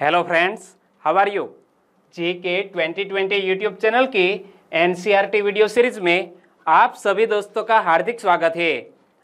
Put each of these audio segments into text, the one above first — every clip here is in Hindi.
Hello friends how are you G K 2020 YouTube channel की एनसीईआरटी वीडियो सीरीज़ में आप सभी दोस्तों का हार्दिक स्वागत है।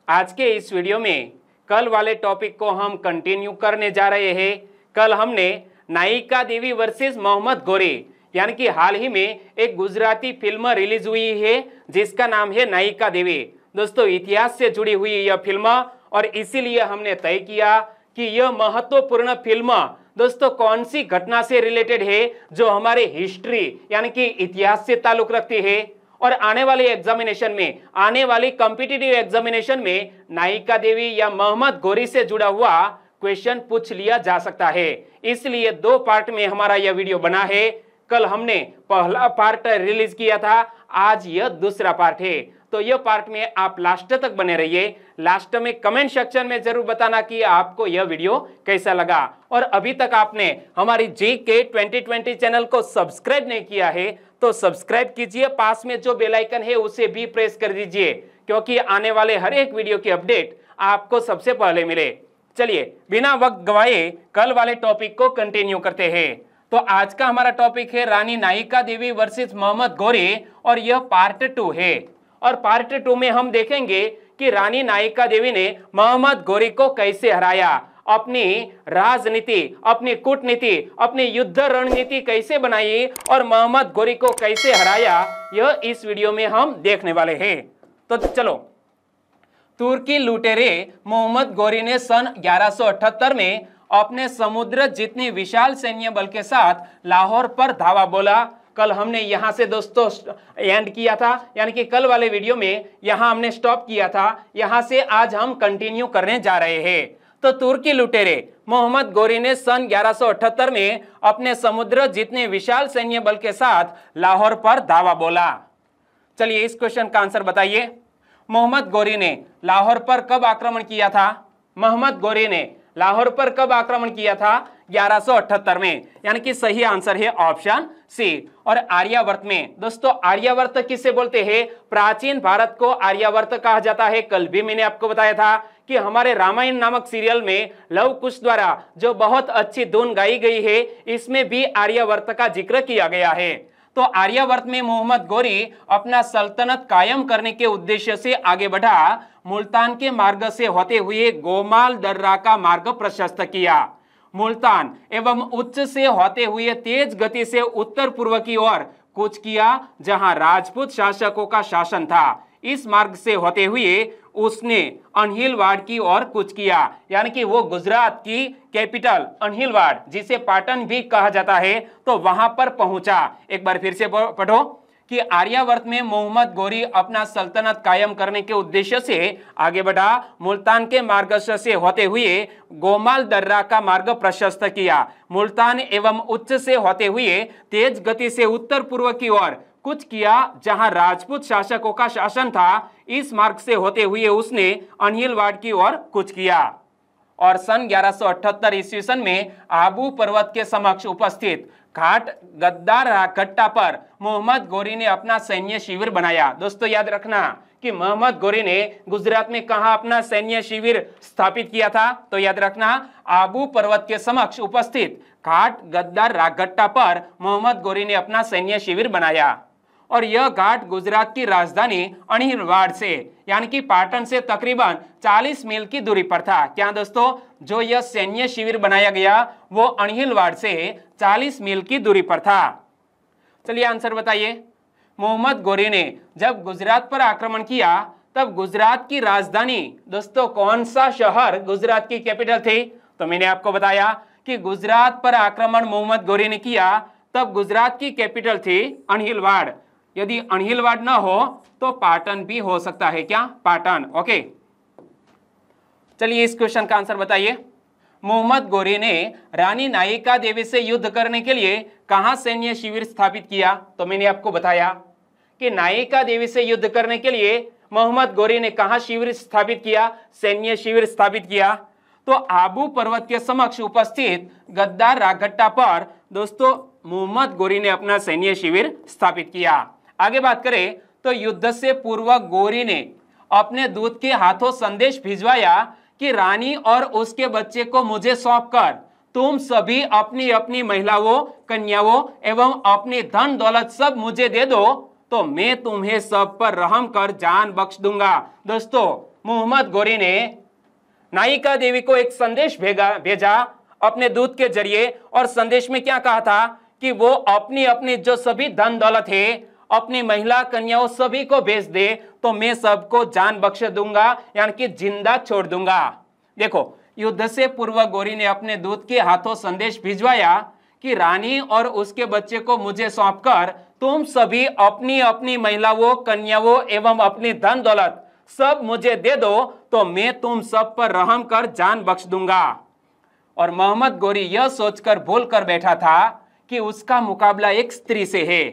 आज के इस वीडियो में कल वाले टॉपिक को हम कंटिन्यू करने जा रहे हैं। कल हमने नायिका देवी वर्सेस मोहम्मद गोरी, यानी कि हाल ही में एक गुजराती फ़िल्म रिलीज़ हुई है, जिसका नाम है नायिका देवी। दोस्तों, इतिहास से जुड़ी हुई यह फ़िल्म और इसीलिए हमने तय किया कि यह महत्वपूर्ण फ़िल्म दोस्तों, कौन सी घटना से रिलेटेड है जो हमारे हिस्ट्री यानी कि इतिहास से ताल्लुक रखती है? और आने वाले एग्जामिनेशन में, आने वाली कॉम्पिटिटिव एग्जामिनेशन में नायिका देवी या मोहम्मद गोरी से जुड़ा हुआ क्वेश्चन पूछ लिया जा सकता है। इसलिए दो पार्ट में हमारा यह वीडियो बना है। कल हमने पहला पार्ट रिलीज़ किया था, आज यह दूसरा पार्ट है। तो यह पार्ट में आप लास्ट तक बने रहिए। लास्ट में कमेंट सेक्शन में ज़रूर बताना कि आपको यह वीडियो कैसा लगा। और अभी तक आपने हमारी जी के 2020 चैनल को सब्सक्राइब नहीं किया है तो सब्सक्राइब कीजिए। पास में जो बेल आइकन है, उसे भी प्रेस कर दीजिए, क्योंकि आने वाले हर एक वीडियो की अपडेट आपको सबसे पहले मिले। चलिए, बिना वक्त गवाए कल वाले टॉपिक को कंटिन्यू करते हैं। तो आज का हमारा टॉपिक है रानी नायिका देवी वर्सेस मोहम्मद गोरे, और यह पार्ट टू है। और पार्ट टू में हम देखेंगे कि रानी नायिका देवी ने मोहम्मद गोरी को कैसे हराया, अपनी राजनीति, अपनी कूटनीति, अपनी युद्ध रणनीति कैसे बनाई और मोहम्मद गोरी को कैसे हराया, यह इस वीडियो में हम देखने वाले हैं। तो चलो, तुर्की लुटेरे मोहम्मद गोरी ने सन 1178 में अपने समुद्र जितनी विशाल सैन्य बल के साथ लाहौर पर धावा बोला कल हमने यहाँ से दोस्तों एंड किया था, यानी कि कल वाले वीडियो में यहाँ हमने स्टॉप किया था, यहाँ से आज हम कंटिन्यू करने जा रहे हैं। तो तुर्की लुटेरे, मोहम्मद गोरी ने सन 1178 में अपने समुद्र जितने विशाल सैन्य बल के साथ लाहौर पर धावा बोला। चलिए इस क्वेश्चन का आंसर बताइए। मोहम्मद गोरी ने लाहौर पर कब आक्रमण किया था? मोहम्मद गोरी ने लाहौर पर कब आक्रमण किया था? 1178 में। यानी कि सही आंसर है ऑप्शन सी। और आर्यावर्त में, दोस्तों, आर्यावर्त किसे बोलते हैं? प्राचीन भारत को आर्यावर्त कहा जाता है। कल भी मैंने आपको बताया था कि हमारे रामायण नामक सीरियल में लव कुश द्वारा जो बहुत अच्छी धुन गाई गई है, इसमें भी आर्यावर्त का ज़िक्र किया गया है। तो आर्यावर्त में मोहम्मद गोरी अपना सल्तनत कायम करने के उद्देश्य से आगे बढ़ा, मुल्तान के मार्ग से होते हुए गोमाल दर्रा का मार्ग प्रशस्त किया। मुल्तान एवं उच्च से होते हुए तेज गति से उत्तर पूर्व की ओर कूच किया, जहाँ राजपूत शासकों का शासन था। इस मार्ग से होते हुए उसने अनहिलवाड़ की ओर कुछ किया, यानी कि वो गुजरात की कैपिटल अनहिलवाड़, जिसे पाटन भी कहा जाता है तो वहाँ पर पहुँचा। एक बार फिर से पढ़ो। कि आर्यावर्त में मोहम्मद गोरी अपना सल्तनत कायम करने के उद्देश्य से आगे बढ़ा, मुल्तान के मार्ग से होते हुए गोमाल दर्रा का मार्ग प्रशस्त किया। मुल्तान एवं उच्च से होते हुए तेज गति से उत्तर पूर्व की ओर कुछ किया, जहाँ राजपूत शासकों का शासन था। इस मार्ग से होते हुए उसने अनिलवाड़ की ओर कुछ किया। और सन 1178 ईस्वी सन में आबू पर्वत के समक्ष उपस्थित घाट गद्दार कट्टा पर मोहम्मद गोरी ने अपना सैन्य शिविर बनाया। दोस्तों, याद रखना कि मोहम्मद गोरी ने गुजरात में कहा अपना सैन्य शिविर स्थापित किया था? तो याद रखना, आबू पर्वत के समक्ष उपस्थित घाट गद्दार रागट्टा पर मोहम्मद गोरी ने अपना सैन्य शिविर बनाया। और यह घाट गुजरात की राजधानी अनिलवाड़ से, यानी कि पाटन से तकरीबन 40 मील की दूरी पर था। क्या दोस्तों, जो यह सैन्य शिविर बनाया गया, वो अनिलवाड़ से 40 मील की दूरी पर था। चलिए आंसर बताइए। मोहम्मद गोरी ने जब गुजरात पर आक्रमण किया, तब गुजरात की राजधानी, दोस्तों, कौन सा शहर गुजरात की कैपिटल थी? तो मैंने आपको बताया कि गुजरात पर आक्रमण मोहम्मद गोरी ने किया, तब गुजरात की कैपिटल थी अनहिलवाड़ यदि अनहिलवाड़ न हो तो पाटन भी हो सकता है क्या? पाटन, ओके। चलिए, इस क्वेश्चन का आंसर बताइए। मोहम्मद गोरी ने रानी नायिका देवी से युद्ध करने के लिए कहा सैन्य शिविर स्थापित किया? तो मैंने आपको बताया कि नायिका देवी से युद्ध करने के लिए मोहम्मद गोरी ने कहा शिविर स्थापित किया? सैन्य शिविर स्थापित किया। तो आबू पर्वत के समक्ष उपस्थित गद्दार रागट्टा पर दोस्तों, मोहम्मद गोरी ने अपना सैन्य शिविर स्थापित किया। आगे बात करें तो युद्ध से पूर्व गोरी ने अपने दूत के हाथों संदेश भिजवाया कि रानी और उसके बच्चे को मुझे सौंप कर तुम सभी अपनी अपनी महिलाओं, कन्याओं एवं अपनी धन दौलत सब मुझे दे दो तो मैं तुम्हें सब पर रहम कर जान बख्श दूँगा। दोस्तों, मोहम्मद गोरी ने नायिका देवी को एक संदेश भेजा भेजा अपने दूत के ज़रिए और संदेश में क्या कहा था कि वो अपनी अपनी जो सभी धन दौलत है अपनी महिला कन्याओं सभी को भेज दे तो मैं सबको जान बख्श दूँगा, यानी कि ज़िंदा छोड़ दूँगा। देखो, युद्ध से पूर्व गोरी ने अपने दूत के हाथों संदेश भिजवाया कि रानी और उसके बच्चे को मुझे सौंपकर तुम सभी अपनी अपनी महिलाओं, कन्याओं एवं अपनी धन दौलत सब मुझे दे दो तो मैं तुम सब पर रहम कर जान बख्श दूँगा। और मोहम्मद गोरी यह सोचकर भूल कर बैठा था कि उसका मुकाबला एक स्त्री से है।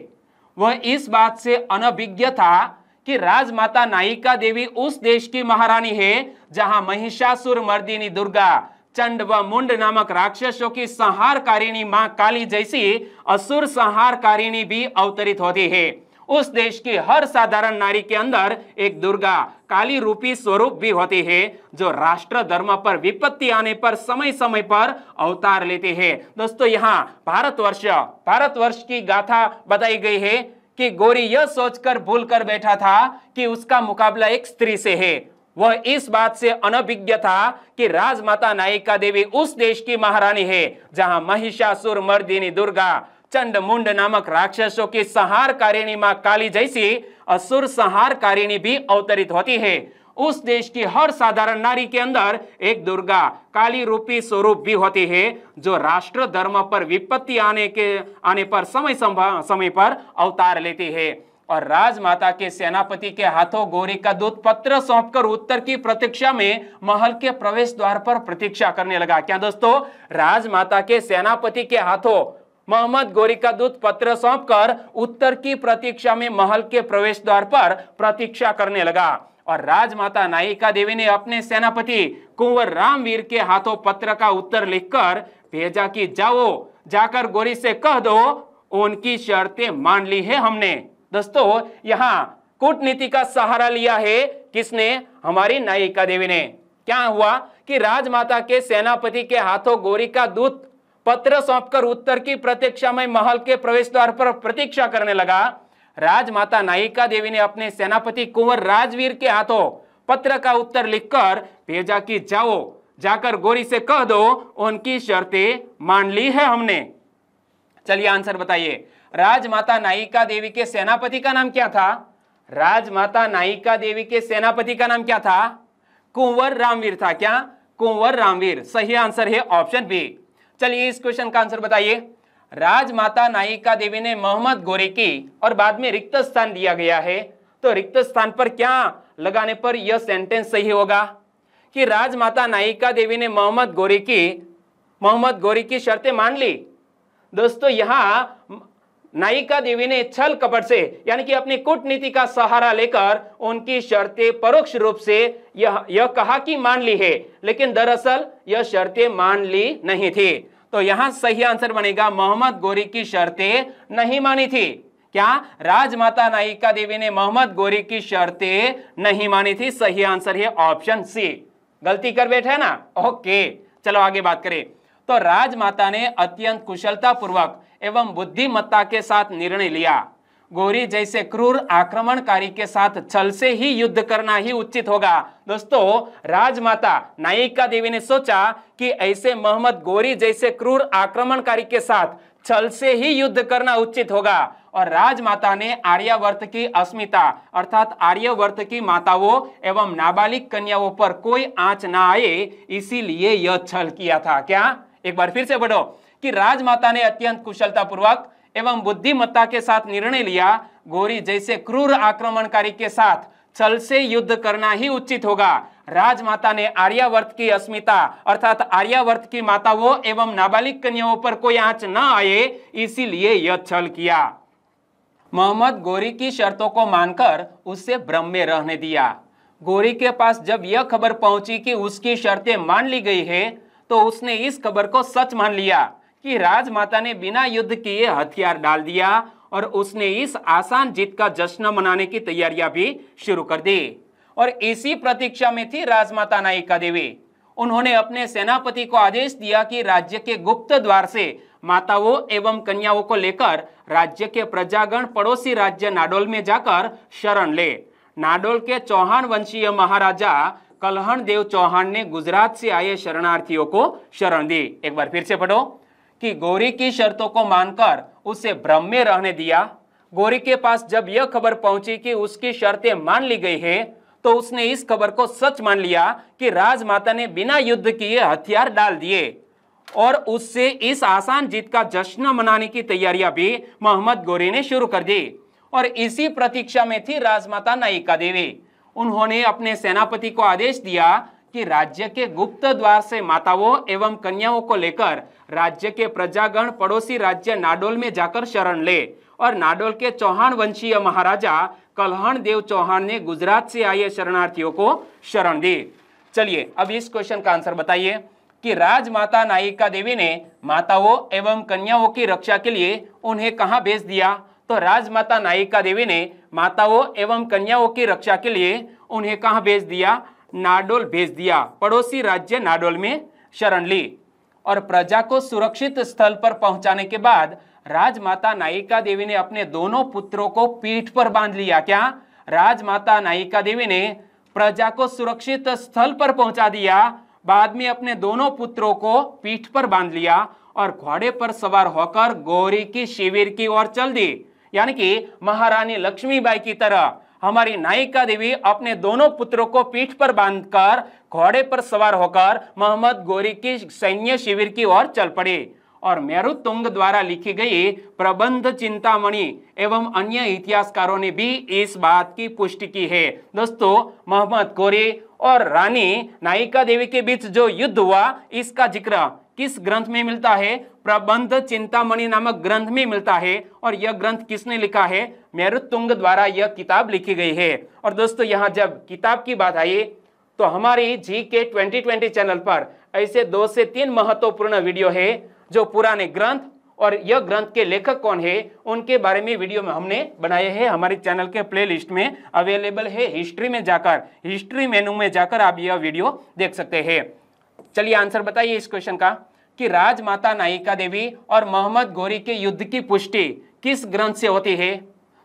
वह इस बात से अनभिज्ञ था कि राजमाता नायिका देवी उस देश की महारानी है, जहाँ महिषासुर मर्दिनी दुर्गा चंड व मुंड नामक राक्षसों की संहारकारिणी माँ काली जैसी असुर संहारकारिणी भी अवतरित होती है। उस देश की हर साधारण नारी के अंदर एक दुर्गा, काली रूपी स्वरूप भी होती है, जो राष्ट्र धर्म पर विपत्ति आने पर समय समय पर अवतार लेते हैं। दोस्तों, यहाँ भारतवर्ष भारतवर्ष की गाथा बताई गई है कि गोरी यह सोचकर भूल कर बैठा था कि उसका मुकाबला एक स्त्री से है। वह इस बात से अनभिज्ञ था कि राजमाता नायिका देवी उस देश की महारानी है, जहाँ महिषासुर, मर्दिनी, दुर्गा चंड मुंड नामक राक्षसों की संहारकारिणी माँ काली जैसी असुर संहारकारिणी भी अवतरित होती है। उस देश की हर साधारण नारी के अंदर एक दुर्गा, काली रूपी स्वरूप भी होती है, जो राष्ट्र धर्म पर विपत्ति आने के, आने पर समय समय पर अवतार लेती है। और राजमाता के सेनापति के हाथों गोरी का दूत पत्र सौंपकर उत्तर की प्रतीक्षा में महल के प्रवेश द्वार पर प्रतीक्षा करने लगा। क्या दोस्तों, राजमाता के सेनापति के हाथों मोहम्मद गोरी का दूत पत्र सौंपकर उत्तर की प्रतीक्षा में महल के प्रवेश द्वार पर प्रतीक्षा करने लगा। और राजमाता नायिका देवी ने अपने सेनापति कुंवर रामवीर के हाथों पत्र का उत्तर लिखकर भेजा कि जाओ, जाकर गोरी से कह दो, उनकी शर्तें मान ली है हमने। दोस्तों, यहाँ कूटनीति का सहारा लिया है किसने? हमारी नायिका देवी ने। क्या हुआ कि राजमाता के सेनापति के हाथों गोरी का दूत पत्र सौंपकर उत्तर की प्रतीक्षा में महल के प्रवेश द्वार पर प्रतीक्षा करने लगा। राजमाता नायिका देवी ने अपने सेनापति कुंवर राजवीर के हाथों पत्र का उत्तर लिखकर भेजा कि जाओ, जाकर गोरी से कह दो, उनकी शर्तें मान ली है हमने। चलिए आंसर बताइए। राजमाता नायिका देवी के सेनापति का नाम क्या था? राजमाता नायिका देवी के सेनापति का नाम क्या था? कुंवर रामवीर था क्या? कुंवर रामवीर। सही आंसर है ऑप्शन बी। चलिए इस क्वेश्चन का आंसर बताइए। राजमाता नायिका देवी ने मोहम्मद गोरे की और बाद में रिक्त स्थान दिया गया है। तो रिक्त स्थान पर क्या लगाने पर यह सेंटेंस सही होगा? कि राजमाता नायिका देवी ने मोहम्मद गोरे की, मोहम्मद गोरे की शर्तें मान ली। दोस्तों, यहाँ नायिका देवी ने छल कपट से, यानी कि अपनी कूटनीति का सहारा लेकर उनकी शर्तें परोक्ष रूप से यह यह कहा कि मान ली है, लेकिन दरअसल यह शर्तें मान ली नहीं थी। तो यहाँ सही आंसर बनेगा, मोहम्मद गोरी की शर्तें नहीं मानी थी। क्या? राजमाता नायिका देवी ने मोहम्मद गोरी की शर्तें नहीं मानी थी? सही आंसर है ऑप्शन सी। गलती कर बैठे ना? ओके, चलो आगे बात करें। तो राजमाता ने अत्यंत कुशलता पूर्वक एवं बुद्धिमत्ता के साथ निर्णय लिया। गोरी जैसे क्रूर आक्रमणकारी के साथ छल से ही युद्ध करना ही उचित होगा। दोस्तों, राजमाता नायिका देवी ने सोचा कि ऐसे मोहम्मद गोरी जैसे क्रूर आक्रमणकारी के साथ छल से ही युद्ध करना उचित होगा। और राजमाता ने आर्यवर्त की अस्मिता, अर्थात आर्यवर्त की माताओं एवं नाबालिग कन्याओं पर कोई आँच ना आए, इसीलिए यह छल किया था। क्या? एक बार फिर से बढ़ो कि राजमाता ने अत्यंत कुशलता पूर्वक एवं बुद्धिमत्ता के साथ निर्णय लिया, गोरी जैसे क्रूर आक्रमणकारी के साथ छल से युद्ध करना ही उचित होगा। राजमाता ने आर्यावर्त की अस्मिता, अर्थात आर्यावर्त की माताओं एवं नाबालिग कन्याओं पर कोई आँच न आए, इसीलिए यह छल किया। मोहम्मद गोरी की शर्तों को मानकर उससे भ्रम में रहने दिया। गोरी के पास जब यह खबर पहुँची कि उसकी शर्तें मान ली गई है तो उसने इस खबर को सच मान लिया। कि राजमाता ने बिना युद्ध किए हथियार डाल दिया और उसने इस आसान जीत का जश्न मनाने की तैयारियाँ भी शुरू कर दी। और इसी प्रतीक्षा में थी राजमाता नायिका देवी। उन्होंने अपने सेनापति को आदेश दिया कि राज्य के गुप्त द्वार से माताओं एवं कन्याओं को लेकर राज्य के प्रजागण पड़ोसी राज्य नाडोल में जाकर शरण ले। नाडोल के चौहान वंशीय महाराजा कलहण देव चौहान ने गुजरात से आए शरणार्थियों को शरण दी। एक बार फिर से पढ़ो। कि गौरी की शर्तों को मानकर उसे भ्रम में रहने दिया। गौरी के पास जब यह खबर पहुँची कि उसकी शर्तें मान ली गई है तो उसने इस खबर को सच मान लिया कि राजमाता ने बिना युद्ध किए हथियार डाल दिए। और उससे इस आसान जीत का जश्न मनाने की तैयारियाँ भी मोहम्मद गोरी ने शुरू कर दी। और इसी प्रतीक्षा में थी राजमाता नायिका देवी। उन्होंने अपने सेनापति को आदेश दिया कि राज्य के गुप्त द्वार से माताओं एवं कन्याओं को लेकर राज्य के प्रजागण पड़ोसी राज्य नाडोल में जाकर शरण ले। और नाडोल के चौहान वंशीय महाराजा कलहण देव चौहान ने गुजरात से आए शरणार्थियों को शरण दी। चलिए, अब इस क्वेश्चन का आंसर बताइए कि राजमाता नायिका देवी ने माताओं एवं कन्याओं की रक्षा के लिए उन्हें कहा भेज दिया? तो राजमाता नायिका देवी ने माताओं एवं कन्याओं की रक्षा के लिए उन्हें कहा भेज दिया? नाडोल भेज दिया। पड़ोसी राज्य नाडोल में शरण ली और प्रजा को सुरक्षित स्थल पर पहुँचाने के बाद राजमाता नायिका देवी ने अपने दोनों पुत्रों को पीठ पर बाँध लिया। क्या? राजमाता नायिका देवी ने प्रजा को सुरक्षित स्थल पर पहुँचा दिया। बाद में अपने दोनों पुत्रों को पीठ पर बाँध लिया और घोड़े पर सवार होकर गौरी की शिविर की ओर चल दी। यानी कि महारानी लक्ष्मीबाई की तरह। हमारी नायिका देवी अपने दोनों पुत्रों को पीठ पर बांधकर, घोड़े पर सवार होकर मोहम्मद गोरी की सैन्य शिविर की ओर चल पड़ी। और मेरुतुंग द्वारा लिखी गई प्रबंध चिंतामणि एवं अन्य इतिहासकारों ने भी इस बात की पुष्टि की है। दोस्तों, मोहम्मद गोरी और रानी नायिका देवी के बीच जो युद्ध हुआ, इसका ज़िक्र किस ग्रंथ में मिलता है? प्रबंध चिंतामणि नामक ग्रंथ में मिलता है। और यह ग्रंथ किसने लिखा है? मेरुतुंग द्वारा यह किताब लिखी गई है। और दोस्तों, यहाँ जब किताब की बात आई तो हमारी जी के ट्वेंटी चैनल पर ऐसे दो से तीन महत्वपूर्ण वीडियो है, जो पुराने ग्रंथ और यह ग्रंथ के लेखक कौन है, उनके बारे में वीडियो में हमने बनाए हैं। हमारे चैनल के प्लेलिस्ट में अवेलेबल है। हिस्ट्री में जाकर हिस्ट्री मेनू में जाकर आप यह वीडियो देख सकते हैं। चलिए आंसर बताइए इस क्वेश्चन का, कि राजमाता नायिका देवी और मोहम्मद गौरी के युद्ध की पुष्टि किस ग्रंथ से होती है?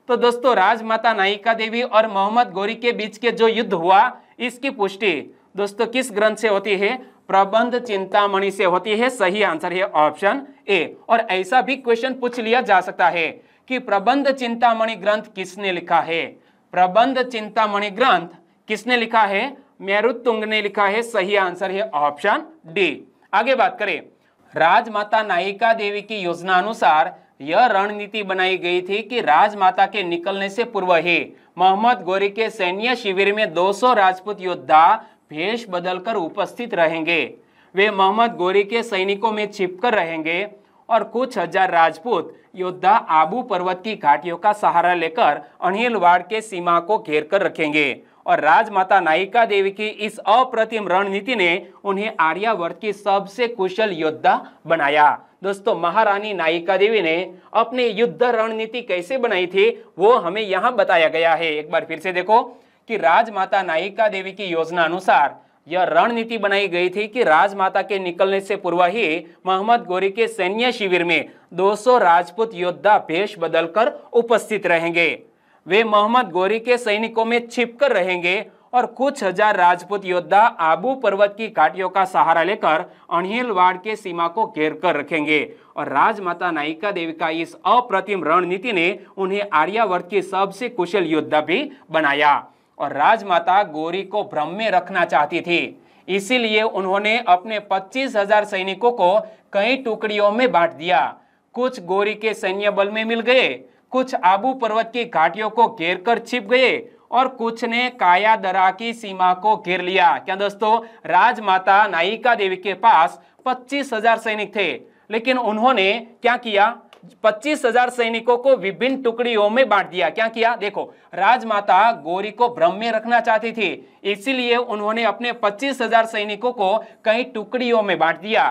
तो दोस्तों, राजमाता नायिका देवी और मोहम्मद गौरी के बीच के जो युद्ध हुआ, इसकी पुष्टि दोस्तों किस ग्रंथ से होती है? प्रबंध चिंतामणि से होती है। सही आंसर है ऑप्शन ए। और ऐसा भी क्वेश्चन पूछ लिया जा सकता है कि प्रबंध चिंतामणि ग्रंथ किसने लिखा है? प्रबंध चिंतामणि ग्रंथ किसने लिखा है? मेरुतुंग ने लिखा है। सही आंसर है ऑप्शन डी। आगे बात करें। राजमाता नायिका देवी की योजना अनुसार यह रणनीति बनाई गई थी कि राजमाता के निकलने से पूर्व ही मोहम्मद गोरी के सैन्य शिविर में 200 राजपूत योद्धा भेष बदलकर उपस्थित रहेंगे। वे मोहम्मद गोरी के सैनिकों में छिपकर रहेंगे और कुछ हज़ार राजपूत योद्धा आबू पर्वत की घाटियों का सहारा लेकर अनिलवाड़ के सीमा को घेर कर रखेंगे। और राजमाता नायिका देवी की इस अप्रतिम रणनीति ने उन्हें आर्यावर्त की सबसे कुशल योद्धा बनाया। दोस्तों, महारानी नायिका देवी ने अपनी युद्ध रणनीति कैसे बनाई थी, वो हमें यहाँ बताया गया है। एक बार फिर से देखो कि राजमाता नायिका देवी की योजना अनुसार यह रणनीति बनाई गई थी कि राजमाता के निकलने से पूर्व ही मोहम्मद गोरी के सैन्य शिविर में 200 राजपूत योद्धा भेष बदलकर उपस्थित रहेंगे। वे मोहम्मद गोरी के सैनिकों में छिपकर रहेंगे और कुछ हज़ार राजपूत योद्धा आबू पर्वत की घाटियों का सहारा लेकर अणहिलवाड़ के सीमा को घेर कर रखेंगे। और राजमाता नायिका देवी का इस अप्रतिम रणनीति ने उन्हें आर्यावर्त की सबसे कुशल योद्धा भी बनाया। और राजमाता गोरी को भ्रम में रखना चाहती थी। इसीलिए उन्होंने अपने पच्चीस हज़ार सैनिकों को कई टुकड़ियों में बांट दिया। कुछ गोरी के सैन्य बल में मिल गए कुछ आबू पर्वत की घाटियों को घेर कर छिप गए और कुछ ने काया दरा की सीमा को घेर लिया। क्या दोस्तों, राजमाता नायिका देवी के पास पच्चीस हज़ार सैनिक थे, लेकिन उन्होंने क्या किया? पच्चीस हज़ार सैनिकों को विभिन्न टुकड़ियों में बांट दिया। क्या किया? देखो, राजमाता गोरी को भ्रम में रखना चाहती थी, इसीलिए उन्होंने अपने पच्चीस हज़ार सैनिकों को कई टुकड़ियों में बांट दिया।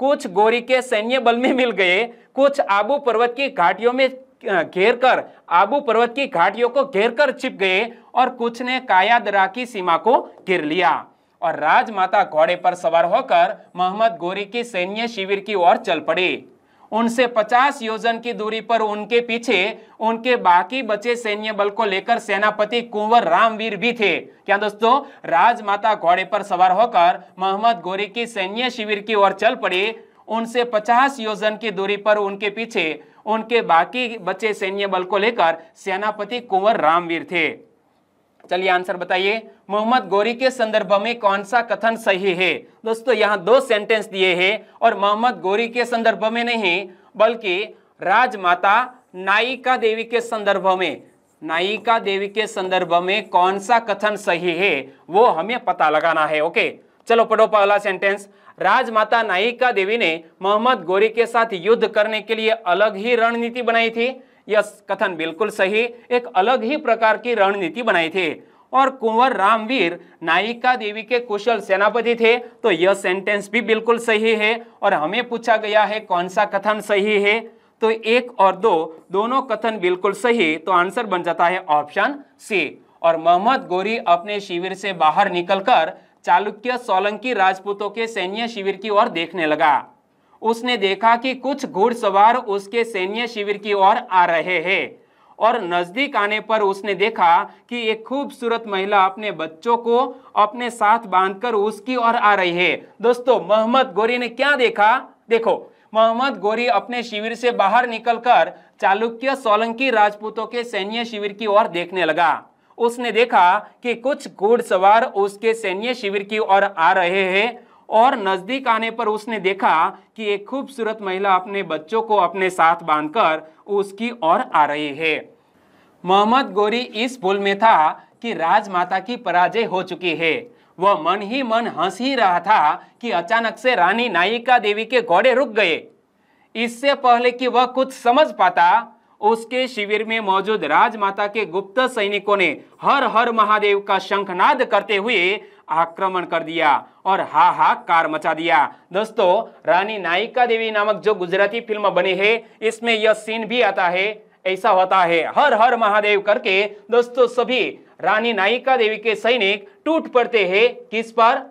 कुछ गोरी के सैन्य बल में मिल गए, कुछ आबू पर्वत की घाटियों में घेर कर आबू पर्वत की घाटियों को घेर कर छिप गए और कुछ ने कायादरा की सीमा को घेर लिया। और राजमाता घोड़े पर सवार होकर मोहम्मद गोरी की सैन्य शिविर की ओर चल पड़ी। उनसे 50 योजन की दूरी पर उनके पीछे उनके बाकी बचे सैन्य बल को लेकर सेनापति कुंवर रामवीर भी थे। क्या दोस्तों, राजमाता घोड़े पर सवार होकर मोहम्मद गोरी की सैन्य शिविर की ओर चल पड़ी। उनसे 50 योजन की दूरी पर उनके पीछे उनके बाकी बचे सैन्य बल को लेकर सेनापति कुंवर रामवीर थे। चलिए आंसर बताइए, मोहम्मद गोरी के संदर्भ में कौन सा कथन सही है? दोस्तों, यहाँ दो सेंटेंस दिए हैं और मोहम्मद गोरी के संदर्भ में नहीं, बल्कि राजमाता नायिका देवी के संदर्भ में। नायिका देवी के संदर्भ में कौन सा कथन सही है, वो हमें पता लगाना है, ओके? चलो पढ़ो पहला सेंटेंस राजमाता नायिका देवी ने मोहम्मद गोरी के साथ युद्ध करने के लिए अलग ही रणनीति बनाई थी। यह कथन बिल्कुल सही, एक अलग ही प्रकार की रणनीति बनाई थी। और कुंवर रामवीर नायिका देवी के कुशल सेनापति थे तो यह सेंटेंस भी बिल्कुल सही है। और हमें पूछा गया है कौन सा कथन सही है? तो एक और दो, दोनों कथन बिल्कुल सही तो आंसर बन जाता है ऑप्शन सी। और मोहम्मद गोरी अपने शिविर से बाहर निकलकर चालुक्य सोलंकी राजपूतों के सैन्य शिविर की ओर देखने लगा। उसने देखा कि कुछ घुड़सवार उसके सैन्य शिविर की ओर आ रहे हैं और नज़दीक आने पर उसने देखा कि एक खूबसूरत महिला अपने बच्चों को अपने साथ बांधकर उसकी ओर आ रही है। दोस्तों, मोहम्मद गोरी ने क्या देखा? देखो, मोहम्मद गोरी अपने शिविर से बाहर निकलकर चालुक्य सोलंकी राजपूतों के सैन्य शिविर की ओर देखने लगा। उसने देखा कि कुछ घुड़सवार उसके सैन्य शिविर की ओर आ रहे हैं और नज़दीक आने पर उसने देखा कि एक खूबसूरत महिला अपने बच्चों को अपने साथ बांधकर उसकी ओर आ रही है। मोहम्मद गोरी इस भूल में था कि राजमाता की पराजय हो चुकी है। वह मन ही मन हंस ही रहा था कि अचानक से रानी नायिका देवी के घोड़े रुक गए। इससे पहले कि वह कुछ समझ पाता उसके शिविर में मौजूद राजमाता के गुप्त सैनिकों ने हर हर महादेव का शंखनाद करते हुए आक्रमण कर दिया और हा हा कार मचा दिया। दोस्तों, रानी नायिका देवी नामक जो गुजराती फ़िल्म बनी है, इसमें यह सीन भी आता है, ऐसा होता है। हर हर महादेव करके दोस्तों सभी रानी नायिका देवी के सैनिक टूट पड़ते हैं। किस पर?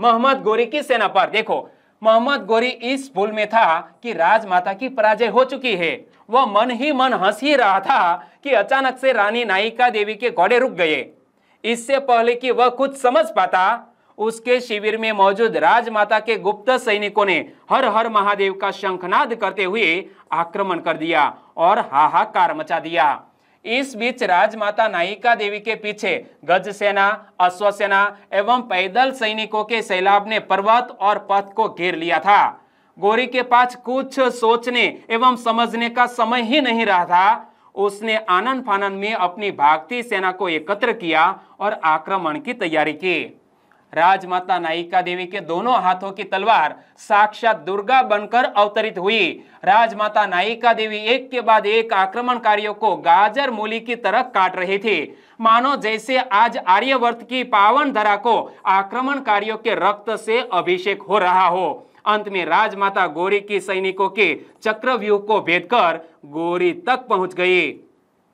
मोहम्मद गोरी की सेना पर। देखो मोहम्मद गोरी इस भूल में था कि राजमाता की पराजय हो चुकी है। वह मन ही मन हंस ही रहा था कि अचानक से रानी नायिका देवी के घोड़े रुक गए। इससे पहले कि वह कुछ समझ पाता, उसके शिविर में मौजूद राजमाता के गुप्त सैनिकों ने हर हर महादेव का शंखनाद करते हुए आक्रमण कर दिया और हाहाकार मचा दिया। इस बीच राजमाता नायिका देवी के पीछे गज सेना अश्व सेना एवं पैदल सैनिकों के सैलाब ने पर्वत और पथ को घेर लिया था। गोरी के पास कुछ सोचने एवं समझने का समय ही नहीं रहा था। उसने आनंद फानंद में अपनी भागती सेना को एकत्र किया और आक्रमण की तैयारी की। राजमाता नायिका देवी के दोनों हाथों की तलवार साक्षात दुर्गा बनकर अवतरित हुई। राजमाता नायिका देवी एक के बाद एक आक्रमणकारियों को गाजर मूली की तरह काट रही थी। मानो जैसे आज आर्यवर्त की पावन धरा को आक्रमणकारियों के रक्त से अभिषेक हो रहा हो। अंत में राजमाता गोरी की सैनिकों के चक्रव्यूह को भेदकर गोरी तक पहुँच गई।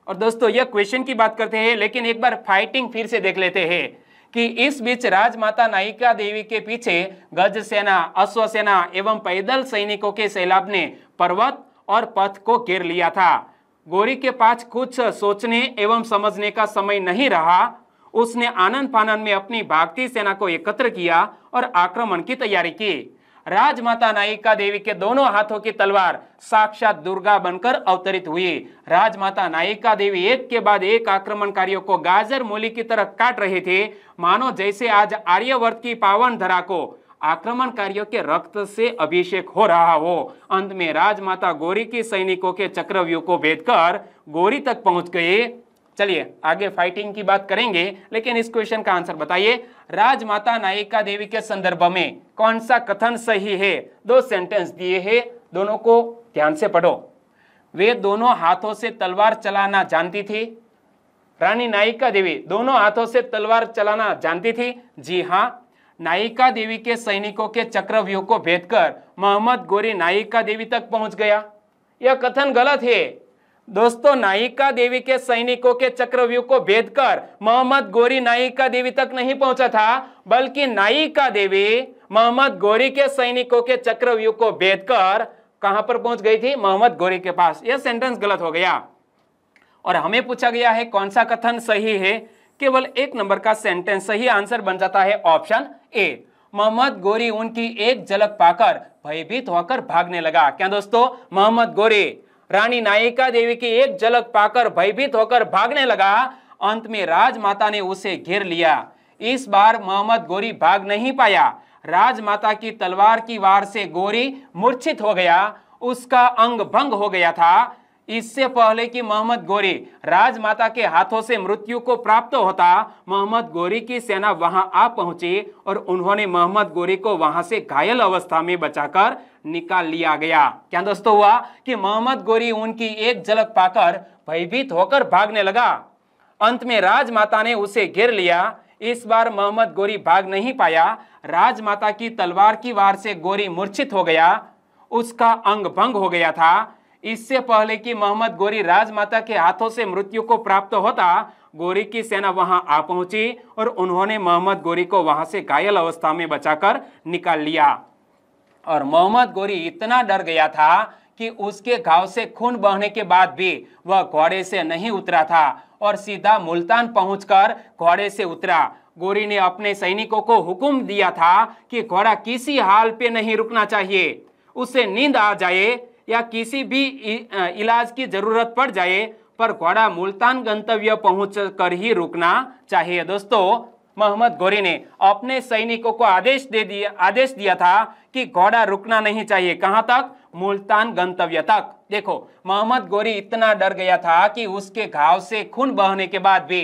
और दोस्तों, यह क्वेश्चन की बात करते हैं, लेकिन एक बार फाइटिंग फिर से देख लेते हैं। कि इस बीच राजमाता नायिका देवी के पीछे गज सेना, अश्व सेना एवं पैदल सैनिकों के सैलाब ने पर्वत और पथ को घेर लिया था। गोरी के पास कुछ सोचने एवं समझने का समय नहीं रहा। उसने आनंद फानंद में अपनी भागती सेना को एकत्र किया और आक्रमण की तैयारी की। राजमाता नायिका देवी के दोनों हाथों की तलवार साक्षात दुर्गा बनकर अवतरित हुई। राजमाता नायिका देवी एक के बाद एक आक्रमणकारियों को गाजर मूली की तरह काट रहे थे। मानो जैसे आज आर्यवर्त की पावन धरा को आक्रमणकारियों के रक्त से अभिषेक हो रहा हो। अंत में राजमाता गोरी की सैनिकों के चक्रव्यूह को भेदकर गोरी तक पहुँच गए। चलिए, आगे फाइटिंग की बात करेंगे, लेकिन इस क्वेश्चन का आंसर बताइए। राजमाता नायिका देवी के संदर्भ में कौन सा कथन सही है? दो सेंटेंस दिए हैं, दोनों को ध्यान से पढ़ो। वे दोनों हाथों से तलवार चलाना जानती थी। रानी नायिका देवी दोनों हाथों से तलवार चलाना जानती थी। जी हाँ नायिका देवी के सैनिकों के चक्रव्यूह को भेदकर मोहम्मद गोरी नायिका देवी तक पहुँच गया। यह कथन गलत है। दोस्तों, नायिका देवी के सैनिकों के चक्रव्यूह को भेद कर मोहम्मद गोरी नायिका देवी तक नहीं पहुँचा था, बल्कि नायिका देवी मोहम्मद गोरी के सैनिकों के चक्रव्यूह को भेद कर कहाँ पर पहुँच गई थी? मोहम्मद गोरी के पास। यह सेंटेंस गलत हो गया। और हमें पूछा गया है, कौन सा कथन सही है? केवल एक नंबर का सेंटेंस सही आंसर बन जाता है ऑप्शन ए मोहम्मद गोरी उनकी एक झलक पाकर भयभीत होकर भागने लगा। क्या दोस्तों? मोहम्मद गोरी रानी नायिका देवी की एक झलक पाकर भयभीत होकर भागने लगा। अंत में राजमाता ने उसे घेर लिया। इस बार मोहम्मद गोरी भाग नहीं पाया। राजमाता की तलवार की वार से गोरी मूर्छित हो गया। उसका अंग भंग हो गया था। इससे पहले कि मोहम्मद गोरी राजमाता के हाथों से मृत्यु को प्राप्त होता, मोहम्मद गोरी की सेना वहाँ आ पहुँची और उन्होंने मोहम्मद गोरी को वहाँ से घायल अवस्था में बचाकर निकाल लिया गया। क्या दोस्तों हुआ कि मोहम्मद गोरी उनकी एक झलक पाकर भयभीत होकर भागने लगा? अंत में राजमाता ने उसे घेर लिया। इस बार मोहम्मद गोरी भाग नहीं पाया। राजमाता की तलवार की वार से गोरी मूर्छित हो गया। उसका अंग भंग हो गया था। इससे पहले कि मोहम्मद गोरी राजमाता के हाथों से मृत्यु को प्राप्त होता, गोरी की सेना वहाँ आ पहुँची और उन्होंने मोहम्मद गोरी को वहाँ से घायल अवस्था में बचाकर निकाल लिया। और मोहम्मद गोरी इतना डर गया था कि उसके घाव से खून बहने के बाद भी वह घोड़े से नहीं उतरा था और सीधा मुल्तान पहुंचकर घोड़े से उतरा। गोरी ने अपने सैनिकों को हुक्म दिया था कि घोड़ा किसी हाल पे नहीं रुकना चाहिए, उसे नींद आ जाए या किसी भी इलाज की ज़रूरत पड़ जाए, पर घोड़ा मुल्तान गंतव्य पहुँच कर ही रुकना चाहिए। दोस्तों, मोहम्मद गोरी ने अपने सैनिकों को आदेश दे दिया, आदेश दिया था कि घोड़ा रुकना नहीं चाहिए। कहाँ तक? मुल्तान गंतव्य तक। देखो, मोहम्मद गोरी इतना डर गया था कि उसके घाव से खून बहने के बाद भी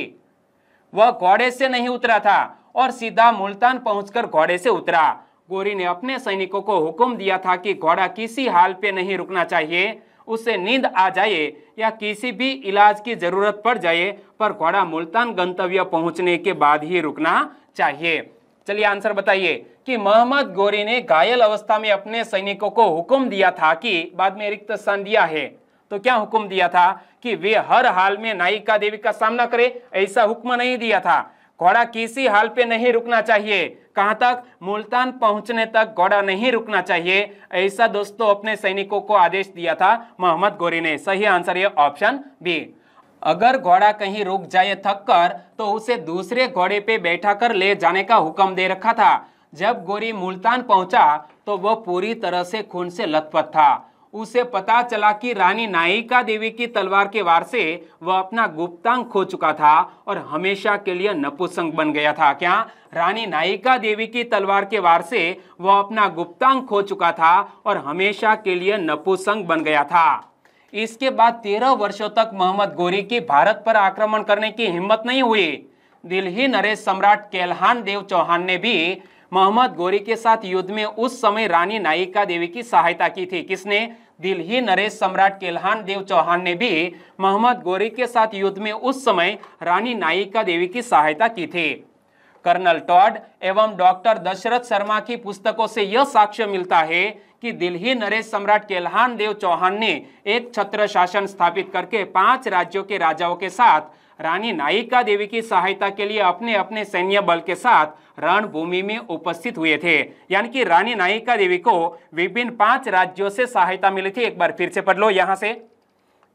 वह घोड़े से नहीं उतरा था और सीधा मुल्तान पहुंचकर घोड़े से उतरा। गोरी ने अपने सैनिकों को हुक्म दिया था कि घोड़ा किसी हाल पे नहीं रुकना चाहिए उसे नींद आ जाए या किसी भी इलाज की ज़रूरत पड़ जाए, पर घोड़ा मुल्तान गंतव्य पहुँचने के बाद ही रुकना चाहिए। चलिए आंसर बताइए कि मोहम्मद गोरी ने घायल अवस्था में अपने सैनिकों को हुक्म दिया था कि बाद में रिक्त स्थान दिया है। तो क्या हुक्म दिया था कि वे हर हाल में नायिका देवी का सामना करे, ऐसा हुक्म नहीं दिया था। घोड़ा किसी हाल पे नहीं रुकना चाहिए। कहाँ तक? मुल्तान पहुँचने तक घोड़ा नहीं रुकना चाहिए। ऐसा दोस्तों अपने सैनिकों को आदेश दिया था मोहम्मद गोरी ने। सही आंसर ये ऑप्शन बी। अगर घोड़ा कहीं रुक जाए थक कर तो उसे दूसरे घोड़े पे बैठा कर ले जाने का हुक्म दे रखा था। जब गोरी मुल्तान पहुँचा तो वह पूरी तरह से खून से लथपथ था। उसे पता चला कि रानी नायिका देवी की तलवार के वार से वह अपना गुप्तांग खो चुका था और हमेशा के लिए नपुसंग बन गया था। क्या रानी नायिका देवी की तलवार के वार से वह अपना गुप्तांग खो चुका था और हमेशा के लिए नपुसंग बन गया था? इसके बाद तेरह वर्षों तक मोहम्मद गोरी की भारत पर आक्रमण करने की हिम्मत नहीं हुई। दिल्ली नरेश सम्राट केलहान देव चौहान ने भी मोहम्मद गोरी के साथ युद्ध में उस समय रानी नायिका देवी की सहायता की थी। किसने? दिल्ली नरेश सम्राट केल्हान देव चौहान ने भी मोहम्मद गोरी के साथ युद्ध में उस समय रानी नायिका देवी की सहायता की थी। कर्नल टॉड एवं डॉक्टर दशरथ शर्मा की पुस्तकों से यह साक्ष्य मिलता है कि दिल्ली नरेश सम्राट केल्हान देव चौहान ने एक छत्र शासन स्थापित करके पाँच राज्यों के राजाओं के साथ रानी नायिका देवी की सहायता के लिए अपने अपने सैन्य बल के साथ रणभूमि में उपस्थित हुए थे। यानी कि रानी नायिका देवी को विभिन्न पाँच राज्यों से सहायता मिली थी। एक बार फिर से पढ़ लो यहाँ से।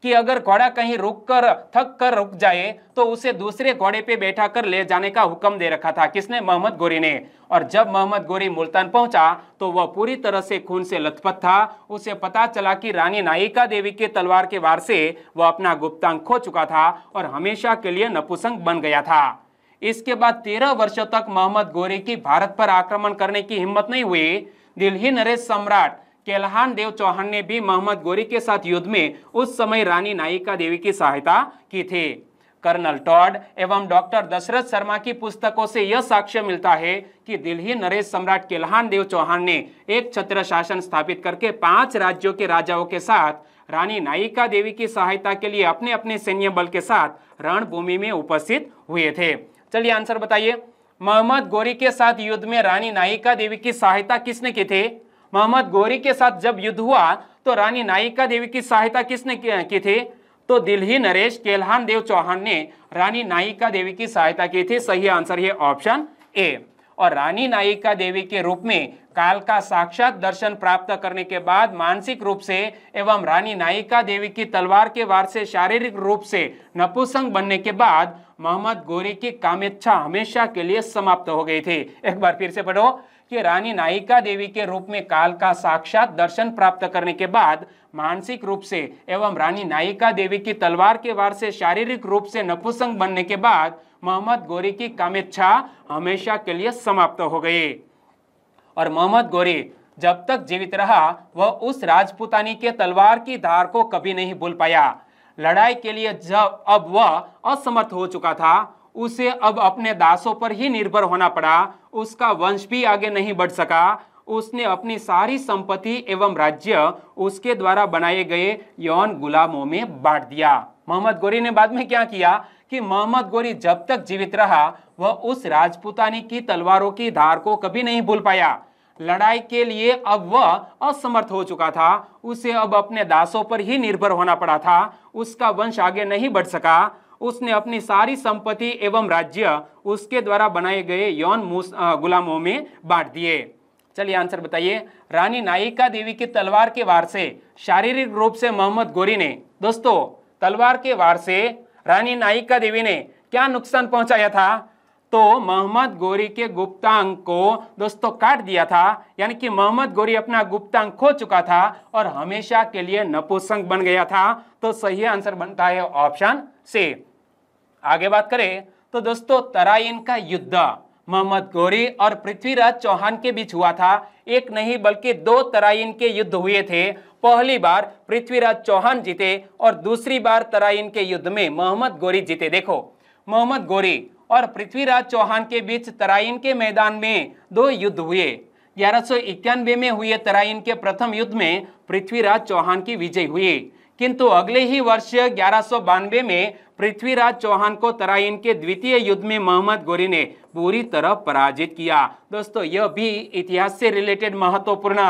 कि अगर घोड़ा कहीं रुक कर थक कर रुक जाए तो उसे दूसरे घोड़े पे बैठा कर ले जाने का हुक्म दे रखा था। किसने? मोहम्मद गोरी ने। और जब मोहम्मद गोरी मुल्तान पहुँचा तो वह पूरी तरह से खून से लथपथ था। उसे पता चला कि रानी नायिका देवी के तलवार के वार से वह अपना गुप्तांग खो चुका था और हमेशा के लिए नपुसंग बन गया था। इसके बाद तेरह वर्षों तक मोहम्मद गोरी की भारत पर आक्रमण करने की हिम्मत नहीं हुई। दिल्ली नरेश सम्राट केलहान देव चौहान ने भी मोहम्मद गोरी के साथ युद्ध में उस समय रानी नायिका देवी की सहायता की थी। कर्नल टॉड एवं डॉक्टर दशरथ शर्मा की पुस्तकों से यह साक्ष्य मिलता है कि दिल्ली नरेश सम्राट केलहान देव चौहान ने एक छत्र शासन स्थापित करके पाँच राज्यों के राजाओं के साथ रानी नायिका देवी की सहायता के लिए अपने अपने सैन्य बल के साथ रणभूमि में उपस्थित हुए थे। चलिए आंसर बताइए। मोहम्मद गोरी के साथ युद्ध में रानी नायिका देवी की सहायता किसने की थी? मोहम्मद गोरी के साथ जब युद्ध हुआ तो रानी नायिका देवी की सहायता किसने की थी? तो दिल्ली नरेश केल्हान देव चौहान ने रानी नायिका देवी की सहायता की थी। सही आंसर है ऑप्शन ए। और रानी नायिका देवी के रूप में काल का साक्षात दर्शन प्राप्त करने के बाद मानसिक रूप से एवं रानी नायिका देवी की तलवार के वार से शारीरिक रूप से नपुसंग बनने के बाद मोहम्मद गोरी की कामेच्छा हमेशा के लिए समाप्त हो गई थी। एक बार फिर से पढ़ो। कि रानी नायिका देवी के रूप में काल का साक्षात दर्शन प्राप्त करने के बाद मानसिक रूप से एवं रानी नायिका देवी की तलवार के वार से शारीरिक रूप से नपुसंग बनने के बाद मोहम्मद गोरी की कामेच्छा हमेशा के लिए समाप्त हो गई। और मोहम्मद गोरी जब तक जीवित रहा, वह उस राजपुतानी के तलवार की धार को कभी नहीं भूल पाया। लड़ाई के लिए जब अब वह असमर्थ हो चुका था उसे अब अपने दासों पर ही निर्भर होना पड़ा। उसका वंश भी आगे नहीं बढ़ सका। उसने अपनी सारी संपत्ति एवं राज्य उसके द्वारा बनाए गए यौन गुलामों में बांट दिया। मोहम्मद गोरी ने बाद में क्या किया कि मोहम्मद गोरी जब तक जीवित रहा, वह उस राजपुतानी की तलवारों की धार को कभी नहीं भूल पाया। लड़ाई के लिए अब वह असमर्थ हो चुका था। उसे अब अपने दासों पर ही निर्भर होना पड़ा था। उसका वंश आगे नहीं बढ़ सका। उसने अपनी सारी संपत्ति एवं राज्य उसके द्वारा बनाए गए यौन गुलामों में बांट दिए। चलिए आंसर बताइए। रानी नायिका देवी की तलवार के वार से शारीरिक रूप से मोहम्मद गोरी ने, दोस्तों, तलवार के वार से रानी नायिका देवी ने क्या नुकसान पहुँचाया था? तो मोहम्मद गोरी के गुप्तांग को, दोस्तों, काट दिया था। यानी कि मोहम्मद गोरी अपना गुप्तांग खो चुका था और हमेशा के लिए नपुसंग बन गया था। तो सही आंसर बनता है ऑप्शन सी। आगे बात करें तो दोस्तों, तराइन का युद्ध मोहम्मद गोरी और पृथ्वीराज चौहान के बीच हुआ था। एक नहीं, बल्कि दो तराइन के युद्ध हुए थे। पहली बार पृथ्वीराज चौहान जीते और दूसरी बार तराइन के युद्ध में मोहम्मद गोरी जीते। देखो, मोहम्मद गोरी और पृथ्वीराज चौहान के बीच तराइन के मैदान में दो युद्ध हुए। ग्यारह में हुए तराइन के प्रथम युद्ध में पृथ्वीराज चौहान की विजय हुई। किंतु अगले ही वर्ष ग्यारह में पृथ्वीराज चौहान को तराइन के द्वितीय युद्ध में मोहम्मद गोरी ने पूरी तरह पराजित किया। दोस्तों, यह भी इतिहास से रिलेटेड महत्वपूर्ण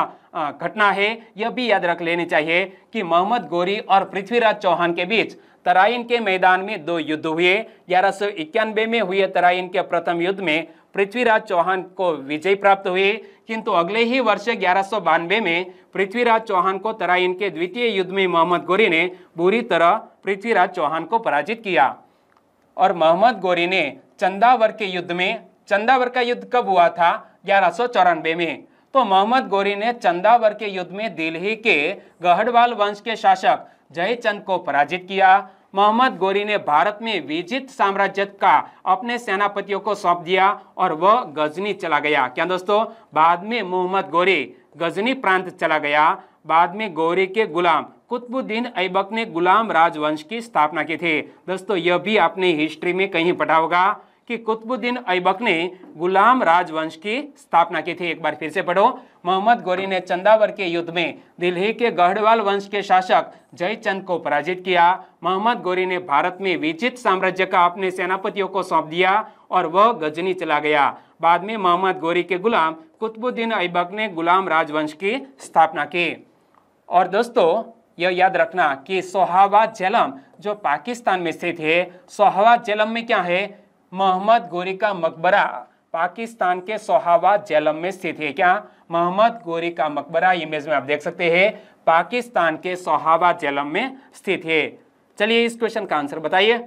घटना है। यह भी याद रख लेनी चाहिए कि मोहम्मद गोरी और पृथ्वीराज चौहान के बीच तराइन के मैदान में दो युद्ध हुए। ग्यारह में हुए तराइन के प्रथम युद्ध में पृथ्वीराज चौहान को विजय प्राप्त हुई, किंतु अगले ही वर्ष ग्यारह में पृथ्वीराज चौहान को तराइन के द्वितीय युद्ध में मोहम्मद गोरी ने बुरी तरह पृथ्वीराज चौहान को पराजित किया। और मोहम्मद गोरी ने चंदावर के युद्ध में, चंदावर का युद्ध कब हुआ था? ग्यारह में। तो मोहम्मद गोरी ने चंदावर के युद्ध में दिल्ली के गहड़वाल वंश के शासक जयचंद को पराजित किया। मोहम्मद गोरी ने भारत में विजित साम्राज्य का अपने सेनापतियों को सौंप दिया और वह गजनी चला गया। क्या दोस्तों, बाद में मोहम्मद गोरी गजनी प्रांत चला गया। बाद में गोरी के गुलाम कुतुबुद्दीन ऐबक ने गुलाम राजवंश की स्थापना की थी। दोस्तों, यह भी आपने हिस्ट्री में कहीं पढ़ा होगा। कि कुतुबुद्दीन ऐबक ने गुलाम राजवंश की स्थापना की थी। एक बार फिर से पढ़ो। मोहम्मद गोरी ने चंदावर के युद्ध में दिल्ली के गढ़वाल वंश के शासक जयचंद को पराजित किया। मोहम्मद गोरी ने भारत में विजित साम्राज्य का अपने सेनापतियों को सौंप दिया और वह गजनी चला गया। बाद में मोहम्मद गोरी के गुलाम कुतुबुद्दीन ऐबक ने गुलाम राजवंश की स्थापना की। और दोस्तों, यह याद रखना कि सोहावा जेलम जो पाकिस्तान में स्थित है, सोहावा जेलम में क्या है? मोहम्मद गोरी का मकबरा पाकिस्तान के सोहावा जेलम में स्थित है। क्या? मोहम्मद गोरी का मकबरा इमेज में आप देख सकते हैं, पाकिस्तान के सोहावा जेलम में स्थित है। चलिए इस क्वेश्चन का आंसर बताइए।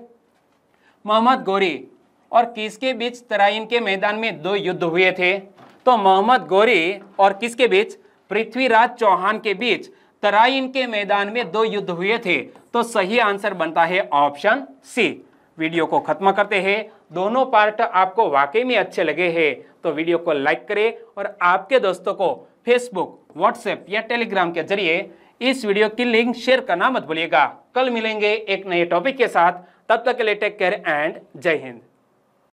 मोहम्मद गोरी और किसके बीच तराइन के मैदान में दो युद्ध हुए थे? तो मोहम्मद गोरी और किसके बीच? पृथ्वीराज चौहान के बीच तराइन के मैदान में दो युद्ध हुए थे। तो सही आंसर बनता है ऑप्शन सी वीडियो को खत्म करते हैं। दोनों पार्ट आपको वाकई में अच्छे लगे हैं तो वीडियो को लाइक करें और आपके दोस्तों को फेसबुक व्हाट्सएप या टेलीग्राम के ज़रिए इस वीडियो की लिंक शेयर करना मत भूलिएगा। कल मिलेंगे एक नए टॉपिक के साथ। तब तक के लिए टेक केयर एंड जय हिंद